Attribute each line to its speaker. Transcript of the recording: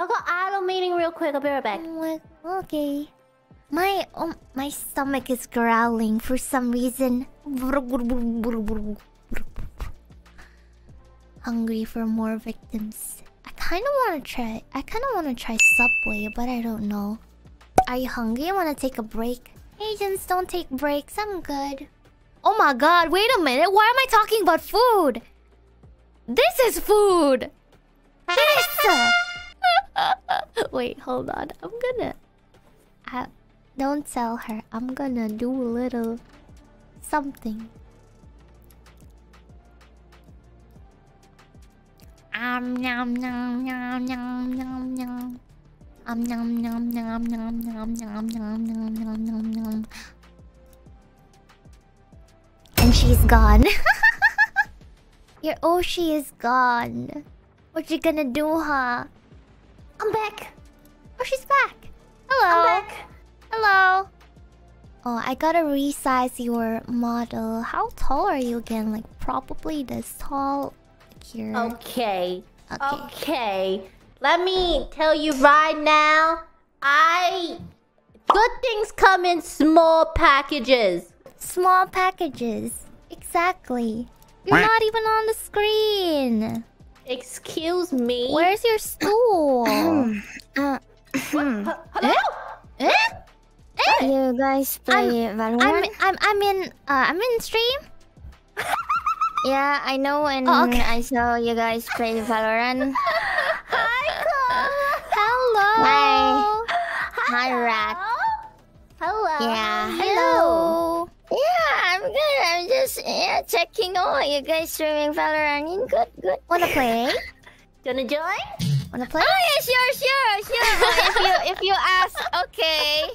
Speaker 1: I'll go idle meeting real quick. I'll be right back.
Speaker 2: Like, okay. My um, my stomach is growling for some reason. Hungry for more victims. I kind of want to try. I kind of want to try Subway, but I don't know. Are you hungry? I want to take a break. Agents don't take breaks. I'm good. Oh my god! Wait a minute. Why am I talking about food? This is food. This. Wait, hold on. I'm gonna. I, don't tell her. I'm gonna do a little something. Um, yum, yum, yum, yum, yum, yum. Um, yum, yum, yum, yum, yum, yum, yum, yum, yum, yum, yum. And she's gone. Your Oshi is gone. What you gonna do, huh?
Speaker 1: I'm back.
Speaker 2: Oh, she's back. Hello.
Speaker 1: I'm back.
Speaker 2: Hello. Oh, I gotta resize your model. How tall are you again? Like probably this tall. Here.
Speaker 1: Okay.
Speaker 2: Okay.
Speaker 1: Okay. Let me tell you right now. I good things come in small packages.
Speaker 2: Small packages. Exactly. You're not even on the screen.
Speaker 1: Excuse me.
Speaker 2: Where's your stool?
Speaker 3: Uh,
Speaker 1: Hello?
Speaker 2: eh? Eh?
Speaker 3: you guys play
Speaker 2: I'm
Speaker 3: Valorant?
Speaker 2: I'm I'm in uh I'm in stream.
Speaker 3: yeah, I know, and
Speaker 2: Oh, okay.
Speaker 3: I saw you guys play Valorant.
Speaker 2: Hi, hello.
Speaker 3: Hi. Hi, Rat.
Speaker 1: Hello.
Speaker 3: Yeah.
Speaker 2: Hello.
Speaker 3: Yeah, I'm good. I'm just yeah, checking on you guys streaming Valorant. Good, good.
Speaker 2: Wanna play?
Speaker 1: Gonna join?
Speaker 2: Wanna play?
Speaker 3: Oh yeah, sure, sure, sure. If you if you ask, okay.